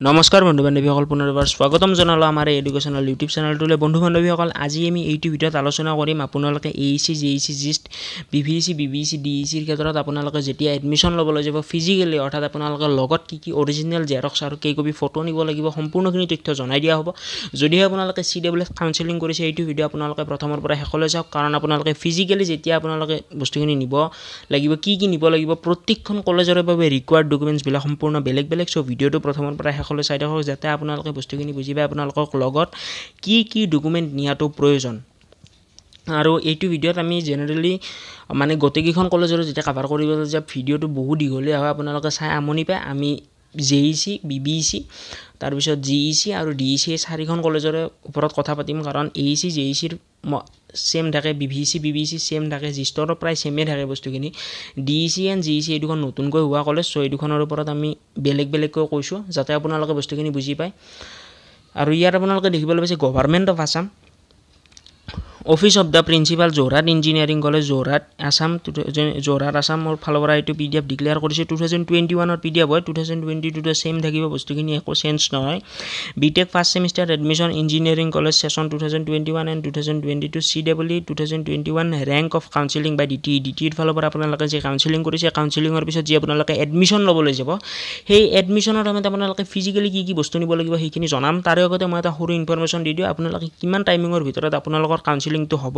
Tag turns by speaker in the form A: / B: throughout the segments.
A: নমস্কাৰ বন্ধু বান্ধৱীসকল পুনৰবাৰ স্বাগতম জনালোঁ আমাৰ এই এডুকেশ্যনেল ইউটিউব চেনেলটোলৈ বন্ধু বান্ধৱীসকল আজি আমি এইটো ভিডিঅ'ত আলোচনা কৰিম আপোনালোকে A E C J E C GIST B V C B B C D E চিৰ ক্ষেত্ৰত আপোনালোকে যেতিয়া এডমিশ্যন ল'বলৈ যাব ফিজিকেলি অৰ্থাৎ আপোনালোকে লগত কি কি অৰিজিনেল জেৰক্স আৰু কেইকপি ফটো নিব লাগিব সম্পূৰ্ণখিনি তথ্য জনাই দিয়া হ'ব। যদিহে আপোনালোকে চি ডাব্লিউ এছ কাউঞ্চেলিং কৰিছে এইটো ভিডিঅ' আপোনালোকে প্ৰথমৰ পৰা শেষলৈ চাওক কাৰণ আপোনালোকে ফিজিকেলি যেতিয়া আপোনালোকে বস্তুখিনি নিব লাগিব কি কি নিব লাগিব প্ৰত্যেকখন কলেজৰে বাবে ৰিকুৱাৰ্ড ডকুমেণ্টছবিলাক সম্পূৰ্ণ বেলেগ বেলেগ। চ' ভিডিঅ'টো প্ৰথমৰ পৰা শেষলৈ চাই থাকক যাতে আপোনালোকে বস্তুখিনি বুজি পায় আপোনালোকক লগত কি কি ডকুমেণ্ট নিয়াটো প্ৰয়োজন। আৰু এইটো ভিডিঅ'ত আমি জেনেৰেলি মানে গোটেইকেইখন কলেজৰো যেতিয়া কাভাৰ কৰিবলৈ যাওঁ ভিডিঅ'টো বহুত দীঘলীয়া হয় আপোনালোকে চাই আমনি পায়। আমি J E C B B C তাৰপিছত জি ই চি আৰু ডি ই চি এই চাৰিখন কলেজৰে ওপৰত কথা পাতিম কাৰণ এ ই চি জে ই চিৰ ছেম থাকে B V C B B C same থাকে জিষ্টৰো প্ৰায় ছেমেই থাকে বস্তুখিনি। D E C and G E C এই দুখন নতুনকৈ হোৱা কলেজ এই দুখনৰ ওপৰত আমি বেলেগ বেলেগকৈ কৈছোঁ যাতে আপোনালোকে বস্তুখিনি বুজি পায়। আৰু ইয়াত আপোনালোকে দেখিবলৈ পাইছে government of Assam office of the principal Jorhat engineering college Jorhat Assam two thousand Jorhat আছামৰ ফালৰ পৰা এইটো পি ডি এফ ডিক্লেয়াৰ কৰিছে। টু থাউজেণ্ড টুৱেণ্টি ওৱানৰ পি ডি এফ হয়। টু থাউজেণ্ড টুৱেণ্টি টুটো ছেম থাকিব বস্তুখিনি একো চেঞ্জ নহয়। B tech first semester admission engineering college session two thousand twenty one and two thousand twenty two C double two thousand twenty one rank of counselling by D T D টিৰ ফালৰ পৰা আপোনালোকে যে counselling কৰিছে কাউঞ্চিলিঙৰ পিছত যি আপোনালোকে admission ল'বলৈ যাব সেই এডমিশ্যনৰ টাইমত আপোনালোকে ফিজিকেলি কি কি বস্তু নিব লাগিব সেইখিনি জনাম। তাৰে আগতে মই এটা সৰু ইনফৰমেশ্যন দি দিওঁ। আপোনালোকে কিমান টাইমিঙৰ ভিতৰত আপোনালোকৰ কাউঞ্চিলিংটো হ'ব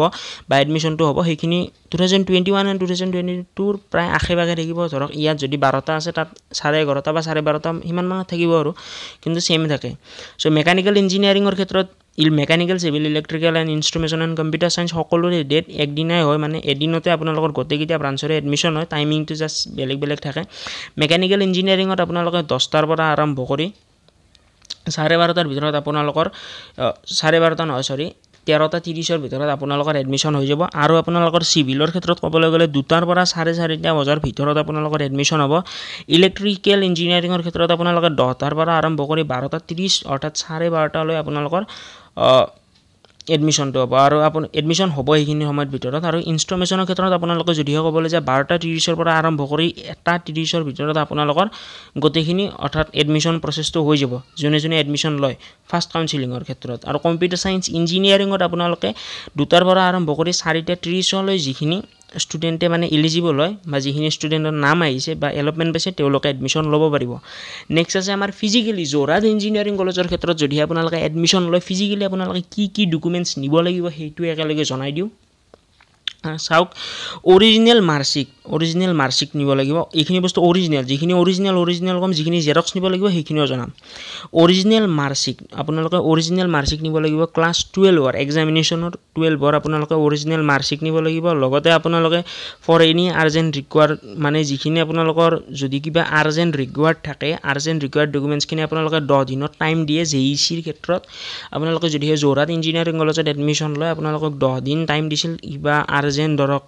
A: বা এডমিশ্যনটো হ'ব সেইখিনি two thousand twenty one and two thousand twenty tour প্ৰায় আশে পাশে থাকিব। ধৰক ইয়াত যদি বাৰটা আছে তাত চাৰে এঘাৰটা বা চাৰে বাৰটা সিমান মানত থাকিব আৰু কিন্তু ছেম থাকে। চ' মেকানিকেল ইঞ্জিনিয়াৰিঙৰ ক্ষেত্ৰত ইল mechanical civil electrical and instrumentation and computer science সকলোৰে ডেট একদিনাই হয় মানে এদিনতে আপোনালোকৰ গোটেইকেইটা ব্ৰাঞ্চৰে এডমিশ্যন হয়। টাইমিংটো জাষ্ট বেলেগ বেলেগ থাকে। মেকানিকেল ইঞ্জিনিয়াৰিঙত আপোনালোকে দহটাৰ পৰা আৰম্ভ কৰি চাৰে বাৰটাৰ ভিতৰত আপোনালোকৰ চাৰে বাৰটা নহয় চৰি তেৰটা ত্ৰিছৰ ভিতৰত আপোনালোকৰ এডমিশ্যন হৈ যাব। আৰু আপোনালোকৰ চিভিলৰ ক্ষেত্ৰত ক'বলৈ গ'লে দুটাৰ পৰা চাৰে চাৰিটা বজাৰ ভিতৰত আপোনালোকৰ এডমিশ্যন হ'ব। ইলেক্ট্ৰিকেল ইঞ্জিনিয়াৰিঙৰ ক্ষেত্ৰত আপোনালোকে দহটাৰ পৰা আৰম্ভ কৰি বাৰটা ত্ৰিছ অৰ্থাৎ চাৰে বাৰটালৈ আপোনালোকৰ এডমিশ্যনটো হ'ব। আৰু আপুনি এডমিশ্যন হ'ব সেইখিনি সময়ৰ ভিতৰত। আৰু ইনষ্ট্ৰুমেশ্যনৰ ক্ষেত্ৰত আপোনালোকে যদিহে ক'বলৈ যায় বাৰটা ত্ৰিছৰ পৰা আৰম্ভ কৰি এটা ত্ৰিছৰ ভিতৰত আপোনালোকৰ গোটেইখিনি অৰ্থাৎ এডমিশ্যন প্ৰচেছটো হৈ যাব যোনে যোনে এডমিশ্যন লয় ফাৰ্ষ্ট কাউঞ্চিলিঙৰ ক্ষেত্ৰত। আৰু কম্পিউটাৰ ছায়েন্স ইঞ্জিনিয়াৰিঙত আপোনালোকে দুটাৰ পৰা আৰম্ভ কৰি চাৰিটা ত্ৰিছলৈ যিখিনি ষ্টুডেণ্টে মানে ইলিজিবল হয় বা যিখিনি ষ্টুডেণ্টৰ নাম আহিছে বা এলপমেণ্ট পাইছে তেওঁলোকে এডমিশ্যন ল'ব পাৰিব। নেক্সট আছে আমাৰ ফিজিকেলি যোৰহাট ইঞ্জিনিয়াৰিং কলেজৰ ক্ষেত্ৰত যদিহে আপোনালোকে এডমিশ্যন লয় ফিজিকেলি আপোনালোকে কি কি ডকুমেণ্টছ নিব লাগিব সেইটো একেলগে জনাই দিওঁ। চাওক অৰিজিনেল মাৰ্কশ্বিট অৰিজিনেল মাৰ্কশ্বিট নিব লাগিব। এইখিনি বস্তু অৰিজিনেল যিখিনি অৰিজিনেল অৰিজিনেল ক'ম যিখিনি জেৰক্স নিব লাগিব সেইখিনিও জনাম। অৰিজিনেল মাৰ্কশ্বিট আপোনালোকে অৰিজিনেল মাৰ্কশ্বিট নিব লাগিব ক্লাছ টুৱেলভৰ এক্সামিনেশ্যনৰ টুৱেলভৰ আপোনালোকে অৰিজিনেল মাৰ্কশ্বিট নিব লাগিব। লগতে আপোনালোকে ফৰ এনি আৰ্জেণ্ট ৰিকুৱাৰ্ড মানে যিখিনি আপোনালোকৰ যদি কিবা আৰ্জেণ্ট ৰিকুৱাৰ্ড থাকে আৰ্জেণ্ট ৰিকুৱাৰ্ড ডকুমেণ্টছখিনি আপোনালোকে দহ দিনত টাইম দিয়ে জে ই চিৰ ক্ষেত্ৰত। আপোনালোকে যদিহে যোৰহাট ইঞ্জিনিয়াৰিং কলেজত এডমিশ্যন লয় আপোনালোকক দহ দিন টাইম দিছিল। কিবা আৰ্জেণ্ট ধৰক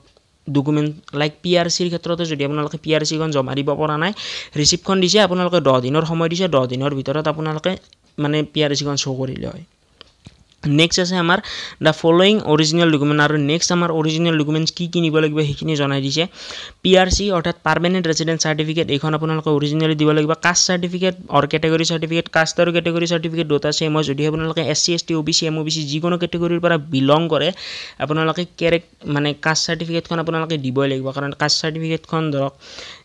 A: ডকুমেণ্ট লাইক পি আৰ চিৰ ক্ষেত্ৰতে যদি আপোনালোকে পি আৰ চিখন জমা দিব পৰা নাই ৰিচিপ্টখন দিছে আপোনালোকে দহ দিনৰ সময় দিছে দহ দিনৰ ভিতৰত আপোনালোকে মানে পি আৰ চিখন শ্ব' কৰিলে হয় নেক্সট আছে আমাৰ দ্য ফল'য়িং অৰিজিনেল ডকুমেণ্ট আৰু নেক্সট আমাৰ অৰিজিনেল ডকুমেণ্টছ কি কি নিব লাগিব সেইখিনি জনাই দিছে। পি আৰ চি অৰ্থাৎ পাৰ্মানেণ্ট ৰেচিডেণ্ট চাৰ্টিফিকেট এইখন আপোনালোকে অৰিজিনেলি দিব লাগিব। Caste certificate or category certificate caste আৰু কেটেগৰী চাৰ্টিফিকেট দুটা ছেম হয়। যদি আপোনালোকে S C S T O' B C M O' B C যিকোনো কেটেগৰীৰ পৰা বিলং কৰে আপোনালোকে কেৰেক্ট মানে কাষ্ট চাৰ্টিফিকেটখন আপোনালোকে দিবই লাগিব। কাৰণ কাষ্ট চাৰ্টিফিকেটখন ধৰক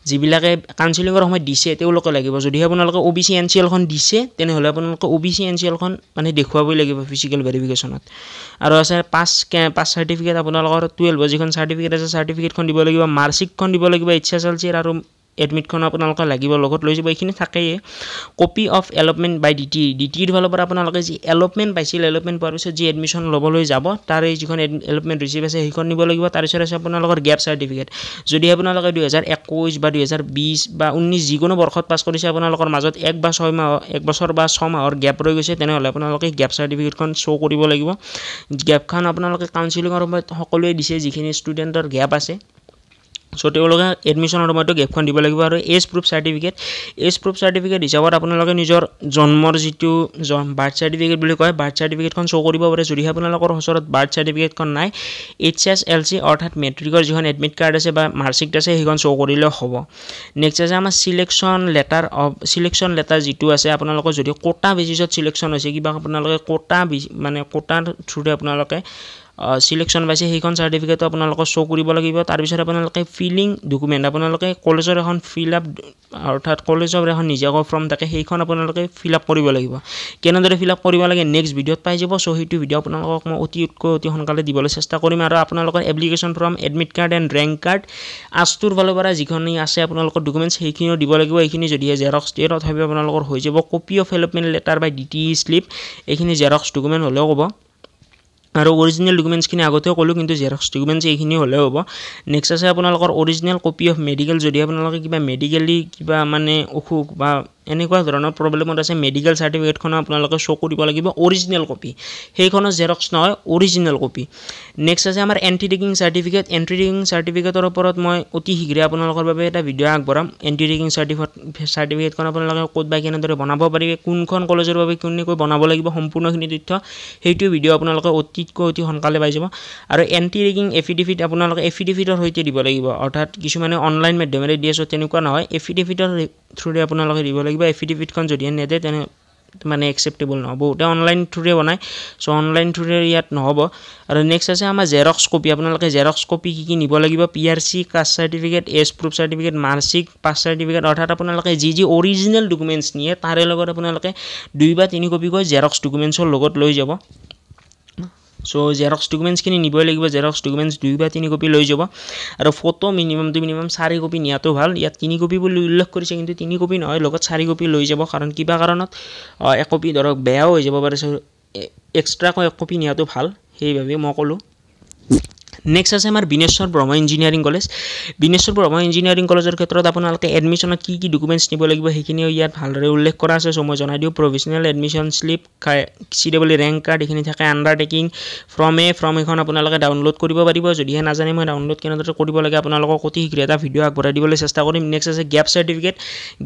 A: যিবিলাকে কাউঞ্চিলিঙৰ সময়ত দিছে তেওঁলোকে লাগিব। যদিহে আপোনালোকে O' B C N C এলখন দিছে তেনেহ'লে আপোনালোকে O' B C N C এলখন মানে দেখুৱাবই লাগিব ফিজিকেল ভেৰিফিকেশ্যনত আৰু আছে পাছ পাছ চাৰ্টিফিকেট আপোনালোকৰ টুৱেলভৰ যিখন চাৰ্টিফিকেট আছে চাৰ্টিফিকেটখন দিব লাগিব মাৰ্কশ্বিটখন দিব লাগিব এইচ এছ এল চিৰ আৰু এডমিটখন আপোনালোকে লাগিব লগত লৈ যাব এইখিনি থাকেই। Copy of allotment by D T D টিৰ ফালৰ পৰা আপোনালোকে যি এলপমেণ্ট পাইছিল এলপমেণ্ট পোৱাৰ পিছত যি এডমিশ্যন ল'বলৈ যাব তাৰে যিখন এলপমেণ্ট ৰিচিভ আছে সেইখন নিব লাগিব। তাৰপিছত আছে আপোনালোকৰ গেপ চাৰ্টিফিকেট যদি আপোনালোকে দুহেজাৰ একৈছ বা দুহেজাৰ বিছ বা ঊনৈছ যিকোনো বৰ্ষত পাছ কৰিছে আপোনালোকৰ মাজত এক বা ছয় মাহ এক বছৰ বা ছমাহৰ গেপ ৰৈ গৈছে তেনেহ'লে আপোনালোকে গেপ চাৰ্টিফিকেটখন শ্ব' কৰিব লাগিব। গেপখন আপোনালোকে কাউঞ্চিলিঙৰ সময়ত সকলোৱে দিছে যিখিনি ষ্টুডেণ্টৰ গেপ আছে। চ' তেওঁলোকে এডমিশ্যনৰ সময়তো গেপখন দিব লাগিব আৰু age proof certificate age proof certificate হিচাপত আপোনালোকে নিজৰ জন্মৰ যিটো বাৰ্থ চাৰ্টিফিকেট বুলি কয় বাৰ্থ চাৰ্টিফিকেটখন শ্ব' কৰিব পাৰে। যদিহে আপোনালোকৰ ওচৰত বাৰ্থ চাৰ্টিফিকেটখন নাই এইচ এছ এল চি অৰ্থাৎ মেট্ৰিকৰ যিখন এডমিট কাৰ্ড আছে বা মাৰ্কশ্বিট আছে সেইখন শ্ব' কৰিলেও হ'ব। নেক্সট আছে আমাৰ selection letter of selection letter যিটো আছে আপোনালোকৰ যদি কোটা বেচিছত চিলেকশ্যন হৈছে কিবা আপোনালোকে কোটা মানে কোটাৰ থ্ৰুৰে আপোনালোকে চিলেকশ্যন পাইছে সেইখন চাৰ্টিফিকেটো আপোনালোকে শ্ব' কৰিব লাগিব। তাৰপিছত আপোনালোকে ফিলিং ডকুমেণ্ট আপোনালোকে কলেজৰ এখন ফিল আপ অৰ্থাৎ কলেজৰ এখন নিজাকৈ ফৰ্ম থাকে সেইখন আপোনালোকে ফিল আপ কৰিব লাগিব। কেনেদৰে ফিল আপ কৰিব লাগে নেক্সট ভিডিঅ'ত পাই যাব। চ' সেইটো ভিডিঅ' আপোনালোকক মই অতি অতি সোনকালে দিবলৈ চেষ্টা কৰিম। আৰু আপোনালোকৰ application form admit card and rank card আজটোৰ ফালৰ পৰা যিখিনি আছে আপোনালোকৰ ডকুমেণ্টছ সেইখিনিও দিব লাগিব। এইখিনি যদিহে জেৰক্স দিয়ে তথাপি আপোনালোকৰ হৈ যাব। Copy of allotment letter by D T E slip এইখিনি জেৰক্স ডকুমেণ্ট হ'লেও ক'ব আৰু অৰিজিনেল ডকুমেণ্টছখিনি আগতেও ক'লোঁ কিন্তু জেৰক্স ডকুমেণ্টছ এইখিনি হ'লেও হ'ব। নেক্সট আছে আপোনালোকৰ অৰিজিনেল কপি অফ মেডিকেল যদি আপোনালোকে কিবা মেডিকেলি কিবা মানে অসুখ বা এনেকুৱা ধৰণৰ প্ৰব্লেমত আছে মেডিকেল চাৰ্টিফিকেটখনো আপোনালোকে শ্ব' কৰিব লাগিব অৰিজিনেল কপি সেইখনৰ জেৰক্স নহয় অৰিজিনেল কপি নেক্সট আছে আমাৰ undertaking certificate undertaking চাৰ্টিফিকেটৰ ওপৰত মই অতি শীঘ্ৰে আপোনালোকৰ বাবে এটা ভিডিঅ' আগবঢ়াম। এণ্টি টেকিং চাৰ্টিফিকেট চাৰ্টিফিকেটখন আপোনালোকে ক'ত বা কেনেদৰে বনাব পাৰিব কোনখন কলেজৰ বাবে কেনেকৈ বনাব লাগিব সম্পূৰ্ণখিনি তথ্য সেইটো ভিডিঅ' আপোনালোকে অতিতকৈ অতি সোনকালে পাই যাব। আৰু এণ্টি ৰেগিং এফিডেভিট আপোনালোকে এফিডেভিটৰ সৈতে দিব লাগিব। অৰ্থাৎ কিছুমানে অনলাইন মাধ্যমেৰে দি আছোঁ তেনেকুৱা নহয়। এফিডেভিটৰ থ্ৰুৰে আপোনালোকে দিব লাগিব। এফিডেভিটখন যদিহে নেদে তেনে মানে একচেপ্টেবল নহ'ব। বহুতে অনলাইন থ্ৰুৰে বনায় চ' অনলাইন থ্ৰুৰে ইয়াত নহ'ব। আৰু নেক্সট আছে আমাৰ জেৰক্স কপি আপোনালোকে জেৰক্স কপি কি কি নিব লাগিব? P R C caste certificate age proof certificate marksheet pass certificate অৰ্থাৎ আপোনালোকে যি যি অৰিজিনেল ডকুমেণ্টছ নিয়ে তাৰে লগত আপোনালোকে দুই বা তিনি কপিকৈ জেৰক্স ডকুমেণ্টছৰ লগত লৈ যাব। চ' জেৰক্স ডকুমেণ্টছখিনি নিবই লাগিব। জেৰক্স ডকুমেণ্টছ দুই বা তিনি কপি লৈ যাব। আৰু ফটো মিনিমাম টু মিনিমাম চাৰি কপি নিয়াটো ভাল। ইয়াত তিনি কপি বুলি উল্লেখ কৰিছে কিন্তু তিনি কপি নহয় লগত চাৰি কপি লৈ যাব। কাৰণ কিবা কাৰণত এক কপি ধৰক বেয়াও হৈ যাব পাৰে। চ' এক্সট্ৰাকৈ এক কপি নিয়াটো ভাল। সেইবাবে মই ক'লোঁ নেক্সট আছে আমাৰ Bineswar Brahma engineering college Bineswar Brahma engineering কলেজৰ ক্ষেত্ৰত আপোনালোকে এডমিশ্যনত কি কি ডকুমেণ্টছ নিব লাগিব সেইখিনিও ইয়াত ভালদৰে উল্লেখ কৰা আছে। চ' মই জনাই দিওঁ provisional admission slip C double rank card এইখিনি থাকে আণ্ডাৰটেকিং ফ্ৰম এ ফ্ৰম এখন আপোনালোকে ডাউনলোড কৰিব পাৰিব। যদিহে নাজানে মই ডাউনলোড কেনেদৰে কৰিব লাগে আপোনালোকক অতি শীঘ্ৰে এটা ভিডিঅ' আগবঢ়াই দিবলৈ চেষ্টা কৰিম। নেক্সট আছে গেপ চাৰ্টিফিকেট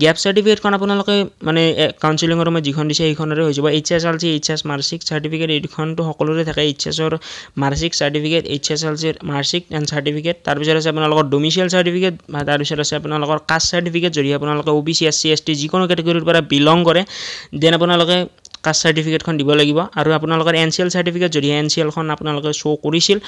A: গেপ চাৰ্টিফিকেটখন আপোনালোকে মানে কাউন্সিলিঙৰ সময়ত যিখন দিছে সেইখনৰে হৈ যাব। H S L C H S marksheet certificate এইখনটো সকলোৰে থাকে। এইচ এছৰ marksheet certificate H S L চিৰ মাৰ্কশ্বিট এণ্ড চাৰ্টিফিকেট তাৰপিছত আছে আপোনালোকৰ ডমিচিয়েল চাৰ্টিফিকেট তাৰপিছত আছে আপোনালোকৰ কাষ্ট চাৰ্টিফিকেট যদি আপোনালোকে O' B C S C S T যিকোনো কেটেগৰীৰ পৰা বিলং কৰে দেন আপোনালোকে কাষ্ট চাৰ্টিফিকেটখন দিব লাগিব। আৰু আপোনালোকৰ এন চি এল চাৰ্টিফিকেট যদি এন চি এলখন আপোনালোকে শ্ব' কৰিছিল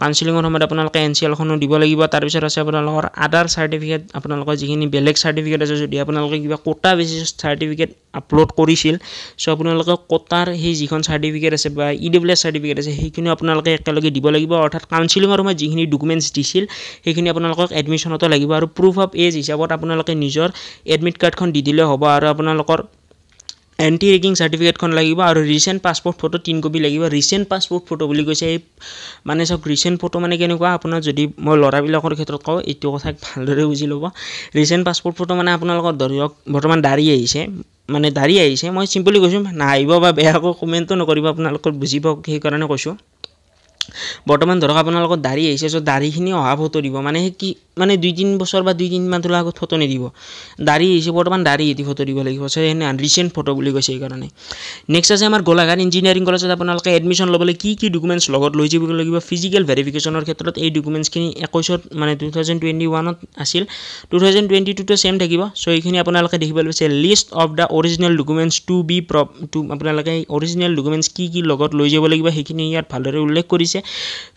A: কাউন্সিলিঙৰ সময়ত আপোনালোকে এন চি এলখনো দিব লাগিব। তাৰপিছত আছে আপোনালোকৰ আদাৰ চাৰ্টিফিকেট আপোনালোকৰ যিখিনি বেলেগ চাৰ্টিফিকেট আছে যদি আপোনালোকে কিবা কোটা বেচিছ চাৰ্টিফিকেট আপলোড কৰিছিল চ' আপোনালোকে কোটাৰ সেই যিখন চাৰ্টিফিকেট আছে বা ই ডাব্লিউ এছ চাৰ্টিফিকেট আছে সেইখিনিও আপোনালোকে একেলগে দিব লাগিব। অৰ্থাৎ কাউন্সিলিঙৰ সময়ত যিখিনি ডকুমেণ্টছ দিছিল সেইখিনি আপোনালোকক এডমিশ্যনতো লাগিব। আৰু প্ৰুফ অফ এজ হিচাপত আপোনালোকে নিজৰ এডমিট কাৰ্ডখন দি দিলে হ'ব। আৰু আপোনালোকৰ এণ্টি ৰেগিং চাৰ্টিফিকেটখন লাগিব আৰু ৰিচেণ্ট পাছপৰ্ট ফটো তিনি কপি লাগিব। ৰিচেণ্ট পাছপৰ্ট ফটো বুলি কৈছে এই মানে চাওক ৰিচেণ্ট ফটো মানে কেনেকুৱা আপোনাৰ যদি মই ল'ৰাবিলাকৰ ক্ষেত্ৰত কওঁ এইটো কথা ভালদৰে বুজি ল'ব। ৰিচেণ্ট পাছপৰ্ট ফটো মানে আপোনালোকৰ ধৰক বৰ্তমান দাড়ি আহিছে মানে দাড়ি আহিছে মই চিম্পলি কৈছোঁ নাহিব বা বেয়াকৈ কমেণ্টো নকৰিব আপোনালোকৰ বুজি পাওক সেইকাৰণে কৈছোঁ। বৰ্তমান ধৰক আপোনালোকৰ দাড়ি আহিছে চ' দাড়িখিনি অহা ফটো দিব। মানে সেই কি মানে দুই তিনি বছৰ বা দুই তিনিমান তোলা আগত ফটো নিদিব। দাড়ি আহিছে বৰ্তমান এটি ফটো দিব লাগিব। চ' এনে ৰিচেণ্ট ফটো বুলি কৈছে সেইকাৰণে। নেক্সট আছে আমাৰ গোলাঘাট ইঞ্জিনিয়াৰিং কলেজত আপোনালোকে এডমিশ্যন ল'বলৈ কি কি ডকুমেণ্টছ লগত লৈ যাব লাগিব ফিজিকেল ভেৰিফিকেশ্যনৰ ক্ষেত্ৰত এই ডকুমেণ্টছখিনি একৈছত মানে টু থাউজেণ্ড টুৱেণ্টি ওৱানত আছিল। টু থাউজেণ্ড টুৱেণ্টি টুটো ছেম থাকিব। চ' এইখিনি আপোনালোকে দেখিবলৈ পাইছে list of the original documents to be pro to আপোনালোকে অৰিজিনেল ডকুমেণ্টছ কি কি লগত লৈ যাব লাগিব সেইখিনি ইয়াত ভালদৰে উল্লেখ কৰিছে।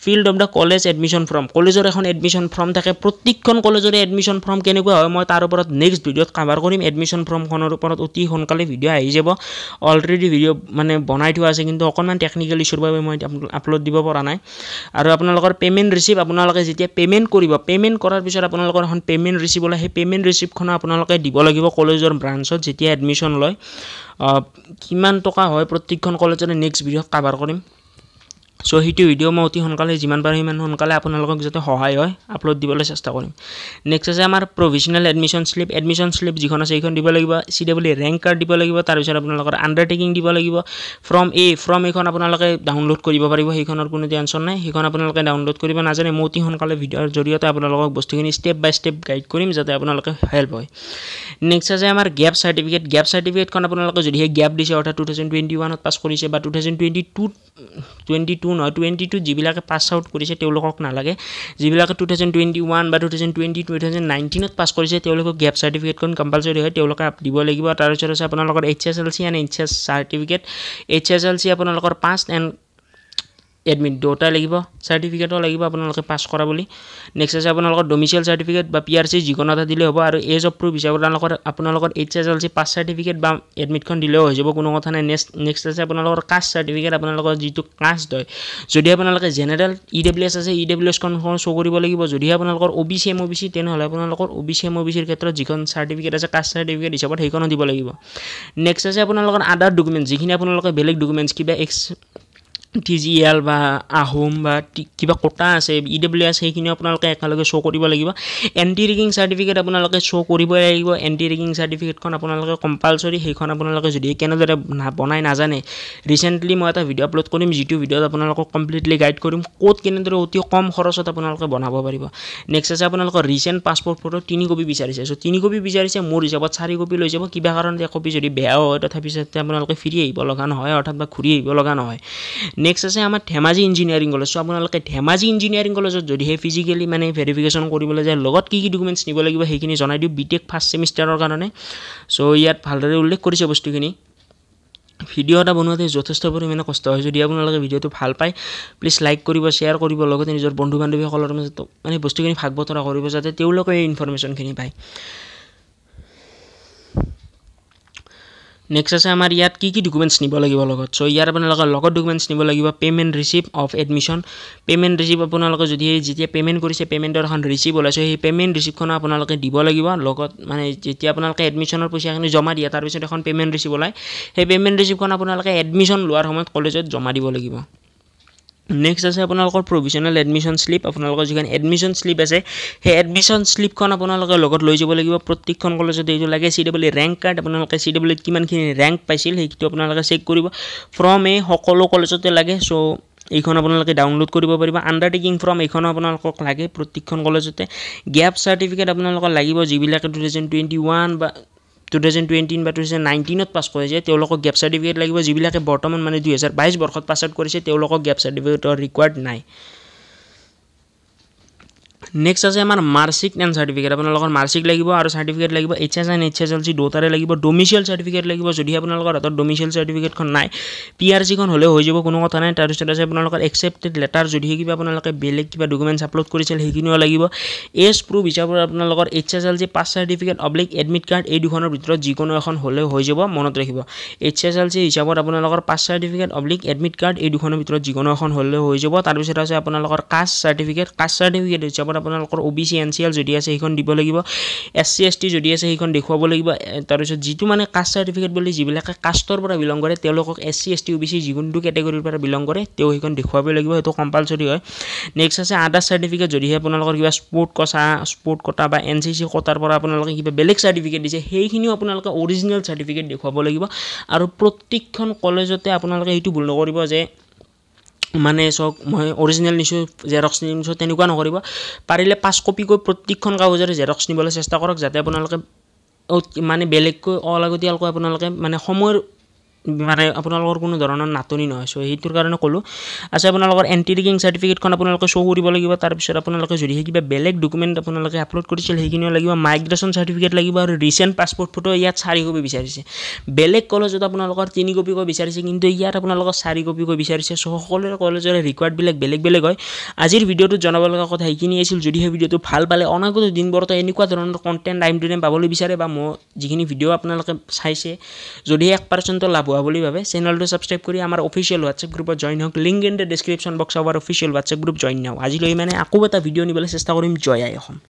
A: Field of the college admission form কলেজৰ এখন এডমিশ্যন ফৰ্ম থাকে। প্ৰত্যেকখন কলেজৰে এডমিশ্যন ফৰ্ম কেনেকুৱা হয় মই তাৰ ওপৰত নেক্সট ভিডিঅ'ত কাভাৰ কৰিম। এডমিশ্যন ফৰ্মখনৰ ওপৰত অতি সোনকালে ভিডিঅ' আহি যাব। অলৰেডি ভিডিঅ' মানে বনাই থোৱা আছে কিন্তু অকণমান টেকনিকেল ইছ্যুৰ বাবে মই আপলোড দিব পৰা নাই। আৰু আপোনালোকৰ পে'মেণ্ট ৰিচিপ্ট আপোনালোকে যেতিয়া পে'মেণ্ট কৰিব পে'মেণ্ট কৰাৰ পিছত আপোনালোকৰ এখন পে'মেণ্ট ৰিচিপ্ট ওলাই সেই পে'মেণ্ট ৰিচিপ্টখনো আপোনালোকে দিব লাগিব কলেজৰ ব্ৰাঞ্চত যেতিয়া এডমিশ্যন লয়। কিমান টকা হয় প্ৰত্যেকখন কলেজৰে নেক্সট ভিডিঅ'ত কাভাৰ কৰিম। চ' সেইটো ভিডিঅ' মই অতি সোনকালে যিমান পাৰোঁ সিমান সোনকালে আপোনালোকক যাতে সহায় হয় আপলোড দিবলৈ চেষ্টা কৰিম। নেক্সট আছে আমাৰ provisional admission slip admission slip যিখন আছে সেইখন দিব লাগিব চি ডাবল ৰেংক কাৰ্ড দিব লাগিব তাৰপিছত আপোনালোকৰ আণ্ডাৰটেকিং দিব লাগিব। ফ্ৰম এ ফ্ৰম এইখন আপোনালোকে ডাউনলোড কৰিব পাৰিব সেইখনৰ কোনো টেনশ্যন নাই। সেইখন আপোনালোকে ডাউনলোড কৰিব নাজানে মই অতি সোনকালে ভিডিঅ'ৰ জৰিয়তে আপোনালোকক বস্তুখিনি ষ্টেপ বাই ষ্টেপ গাইড কৰিম যাতে আপোনালোকে হেল্প হয়। নেক্সট আছে আমাৰ গেপ চাৰ্টিফিকেট গেপ চাৰ্টিফিকেটখন আপোনালোকে যদিহে গেপ দিছে অৰ্থাৎ টু থাউজেণ্ড টুৱেণ্টি ওৱানত পাছ কৰিছে বা টু থাউজেণ্ড টুৱেণ্টি টুত টুৱেণ্টি টু নহয় টুৱেণ্টি টুত যিবিলাকে পাছ আউট কৰিছে তেওঁলোকক নালাগে। যিবিলাকে টু থাউজেণ্ড টুৱেণ্টি ওৱান বা two thousand twenty two thousand নাইনটিনত pass কৰিছে তেওঁলোকক গেপ চাৰ্টিফিকেটখন কম্পালচৰি হয় তেওঁলোকে দিব লাগিব। তাৰপিছত আছে আপোনালোকৰ H S L C and H S certificate H S L C আপোনালোকৰ পাছ এণ্ড এডমিট দুটাই লাগিব চাৰ্টিফিকেটো লাগিব আপোনালোকে পাছ কৰা বুলি। নেক্সট আছে আপোনালোকৰ ডমিচিয়েল চাৰ্টিফিকেট বা পি আৰ চি যিকোনো এটা দিলেই হ'ব আৰু এজ অফ প্ৰুফ হিচাপে আপোনালোকৰ আপোনালোকৰ H S L C pass certificate বা এডমিটখন দিলেও হৈ যাব কোনো কথা নাই। নেক্সট নেক্সট আছে আপোনালোকৰ কাষ্ট চাৰ্টিফিকেট আপোনালোকৰ যিটো কাষ্ট হয়। যদি আপোনালোকে জেনেৰেল ই ডাব্লিউ এছ আছে ই ডাব্লিউ এছখন শ্ব' কৰিব লাগিব। যদিহে আপোনালোকৰ O' B C M O' B C তেনেহ'লে আপোনালোকৰ O' B C M O' B চিৰ ক্ষেত্ৰত যিখন চাৰ্টিফিকেট আছে কাষ্ট চাৰ্টিফিকেট হিচাপত সেইখনো দিব লাগিব। নেক্সট আছে আপোনালোকৰ আদাৰ ডকুমেণ্টছ যিখিনি আপোনালোকে বেলেগ ডকুমেণ্টছ কিবা এক্স টি জি এল বা আহোম বা কিবা কোটা আছে ই ডাব্লিউ এছ সেইখিনি আপোনালোকে একেলগে শ্ব' কৰিব লাগিব। এণ্টি ৰেগিং চাৰ্টিফিকেট আপোনালোকে শ্ব' কৰিবই লাগিব। এণ্টি ৰেগিং চাৰ্টিফিকেটখন আপোনালোকে কম্পালচৰি সেইখন আপোনালোকে যদি কেনেদৰে বনাই নাজানে ৰিচেণ্টলি মই এটা ভিডিঅ' আপলোড কৰিম যিটো ভিডিঅ'ত আপোনালোকক কমপ্লিটলি গাইড কৰিম ক'ত কেনেদৰে অতি কম খৰচত আপোনালোকে বনাব পাৰিব। নেক্সট আছে আপোনালোকৰ ৰিচেণ্ট পাছপৰ্ট ফটো তিনি কপি বিচাৰিছে। চ' তিনি কপি বিচাৰিছে মোৰ হিচাপত চাৰি কপি লৈ যাব। কিবা কাৰণত এক কপি যদি বেয়াও হয় তথাপিছত আপোনালোকে ফিৰি আহিব লগা নহয় অৰ্থাৎ বা ঘূৰি আহিব লগা নহয়। নেক্সট আছে আমাৰ ধেমাজি ইঞ্জিনিয়াৰিং কলেজ চ' আপোনালোকে ধেমাজি ইঞ্জিনিয়াৰিং কলেজত যদিহে ফিজিকেলি মানে ভেৰিফিকেশ্যন কৰিবলৈ যায় লগত কি কি ডকুমেণ্টছ নিব লাগিব সেইখিনি জনাই দিওঁ বি টেক ফাৰ্ষ্ট ছেমিষ্টাৰৰ কাৰণে। চ' ইয়াত ভালদৰে উল্লেখ কৰিছে বস্তুখিনি। ভিডিঅ' এটা বনোৱাতে যথেষ্ট পৰিমাণে কষ্ট হয়। যদি আপোনালোকে ভিডিঅ'টো ভাল পায় প্লিজ লাইক কৰিব শ্বেয়াৰ কৰিব লগতে নিজৰ বন্ধু বান্ধৱীসকলৰ মাজত মানে বস্তুখিনি ভাগ বতৰা কৰিব যাতে তেওঁলোকে এই ইনফৰ্মেশ্যনখিনি পায়। নেক্সট আছে আমাৰ ইয়াত কি কি ডকুমেণ্টছ নিব লাগিব লগত? চ' ইয়াত আপোনালোকে লগত ডকুমেণ্টছ নিব লাগিব payment receipt of admission payment receipt আপোনালোকে যদি যেতিয়া পে'মেণ্ট কৰিছে পে'মেণ্টৰ এখন ৰিচিপ্ট ওলাইছে সেই পে'মেণ্ট ৰিচিপ্টখনো আপোনালোকে দিব লাগিব। লগত মানে যেতিয়া আপোনালোকে এডমিশ্যনৰ পইচাখিনি জমা দিয়ে তাৰপিছত এখন পে'মেণ্ট ৰিচিপ্ট ওলায়। সেই পে'মেণ্ট ৰিচিপ্টখন আপোনালোকে এডমিশ্যন লোৱাৰ সময়ত কলেজত জমা দিব লাগিব। নেক্সট আছে আপোনালোকৰ প্ৰভিজনেল এডমিশ্যন শ্লিপ আপোনালোকৰ যিখন এডমিশ্যন শ্লিপ আছে সেই এডমিশ্যন শ্লিপখন আপোনালোকে লগত লৈ যাব লাগিব। প্ৰত্যেকখন কলেজত এইটো লাগে চি ডাবল ৰেংক কাৰ্ড আপোনালোকে চি ডাবল ইত কিমানখিনি ৰেংক পাইছিল সেইটো আপোনালোকে চেক কৰিব। ফ্ৰম এই সকলো কলেজতে লাগে চ' এইখন আপোনালোকে ডাউনলোড কৰিব পাৰিব। আণ্ডাৰটেকিং ফ্ৰম এইখনো আপোনালোকক লাগে প্ৰত্যেকখন কলেজতে। গেপ চাৰ্টিফিকেট আপোনালোকৰ লাগিব যিবিলাকে টু থাউজেণ্ড টুৱেণ্টি ওৱান বা টু থাউজেণ্ড টুৱেণ্টিন বা টু থাউজেণ্ড নাইনটিনত পাছ কৰিছে তেওঁলোকক গেপ চাৰ্টিফিকেট লাগিব যিবিলাকে বৰ্তমান মানে দুহেজাৰ বাইছ বৰ্ষত পাছ আউট কৰিছে তেওঁলোকক গেপ চাৰ্টিফিকেটৰ ৰিকুৱাৰ্ড নাই। নেক্সট আছে আমাৰ মাৰ্কশ্বিট এণ্ড চাৰ্টিফিকেট আপোনালোকৰ মাৰ্কশ্বিট লাগিব আৰু চাৰ্টিফিকেট লাগিব H S and H S L C দুটাৰে লাগিব ডমিচিয়েল চাৰ্টিফিকেট লাগিব। যদিহে আপোনালোকৰ হাতত ডমিচিয়েল চাৰ্টিফিকেটখন নাই পি আৰ চিখন হ'লেও হৈ যাব কোনো কথা নাই। তাৰপিছত আছে আপোনালোকৰ একচেপ্টেড লেটাৰ যদিহে কিবা আপোনালোকে বেলেগ কিবা ডকুমেণ্টছ আপলোড কৰিছিল সেইখিনিও লাগিব। এজ প্ৰুফ হিচাপত আপোনালোকৰ H S L C pass certificate oblique admit card এই দুখনৰ ভিতৰত যিকোনো এখন হ'লেও হৈ যাব মনত ৰাখিব। এইচ এছ এল চি হিচাপত আপোনালোকৰ pass certificate oblique admit card এই দুখনৰ ভিতৰত যিকোনো এখন হ'লেও হৈ যাব। তাৰপিছত আছে আপোনালোকৰ কাষ্ট চাৰ্টিফিকেট কাষ্ট চাৰ্টিফিকেট হিচাপত আপোনালোকৰ O' B C N C L যদি আছে সেইখন দিব লাগিব। এছ চি এছ টি যদি আছে সেইখন দেখুৱাব লাগিব। তাৰপিছত যিটো মানে কাষ্ট চাৰ্টিফিকেট বুলি যিবিলাকে কাষ্টৰ পৰা বিলং কৰে তেওঁলোকক S C S T O' B C যিকোনটো কেটেগৰীৰ পৰা বিলং কৰে তেওঁ সেইখন দেখুৱাবই লাগিব সেইটো কম্পালচৰি হয়। নেক্সট আছে আদাৰ চাৰ্টিফিকেট যদিহে আপোনালোকৰ কিবা স্পৰ্ট কচা স্পৰ্ট কটা বা এন চি চি কটাৰ পৰা আপোনালোকে কিবা বেলেগ চাৰ্টিফিকেট দিছে সেইখিনিও আপোনালোকে অৰিজিনেল চাৰ্টিফিকেট দেখুৱাব লাগিব। আৰু প্ৰত্যেকখন কলেজতে আপোনালোকে এইটো ভুল নকৰিব যে মানে চাওক মই অৰিজিনেল নিছোঁ জেৰক্স নিছোঁ তেনেকুৱা নকৰিব। পাৰিলে পাঁচ কপিকৈ প্ৰত্যেকখন কাগজৰে জেৰক্স নিবলৈ চেষ্টা কৰক যাতে আপোনালোকে মানে বেলেগকৈ অলাগতিয়ালকৈ আপোনালোকে মানে সময়ৰ মানে আপোনালোকৰ কোনো ধৰণৰ নাটনি নহয়। চ' সেইটোৰ কাৰণে ক'লোঁ আছে আপোনালোকৰ এণ্টি ৰেগিং চাৰ্টিফিকেটখন আপোনালোকে শ্ব' কৰিব লাগিব তাৰপিছত আপোনালোকে যদিহে কিবা বেলেগ ডকুমেণ্ট আপোনালোকে আপলোড কৰিছিল সেইখিনিও লাগিব মাইগ্ৰেশ্যন চাৰ্টিফিকেট লাগিব আৰু ৰিচেণ্ট পাছপৰ্ট ফটো ইয়াত চাৰি কপি বিচাৰিছে। বেলেগ কলেজত আপোনালোকৰ তিনি কপিকৈ বিচাৰিছে কিন্তু ইয়াত আপোনালোকৰ চাৰি কপিকৈ বিচাৰিছে। চ' সকলোৰে কলেজৰে ৰিকুৱাৰ্ডবিলাক বেলেগ বেলেগ হয়। আজিৰ ভিডিঅ'টোত জনাব লগা কথা সেইখিনি আছিল যদিহে ভিডিঅ'টো ভাল পালে অনাগত দিনবোৰত এনেকুৱা ধৰণৰ কণ্টেণ্ট টাইম টু টাইম পাবলৈ বিচাৰে বা মই যিখিনি ভিডিঅ' আপোনালোকে চাইছে যদিহে এক পাৰ্চেণ্টৰ লাভ হোৱা বুলি ভাবে। চেনেলটো ছাবস্ক্ৰাইব কৰি আমাৰ অফিচিয়েল হোৱাটছএপ গ্ৰুপত জইন হওক। Link in the description box আমাৰ অফিচিয়েল হোৱাটছএপ গ্ৰুপ জইন হওক আজিলৈ মানে আকৌ এটা ভিডিঅ' নিবলৈ চেষ্টা কৰিম। জয় আই অসম।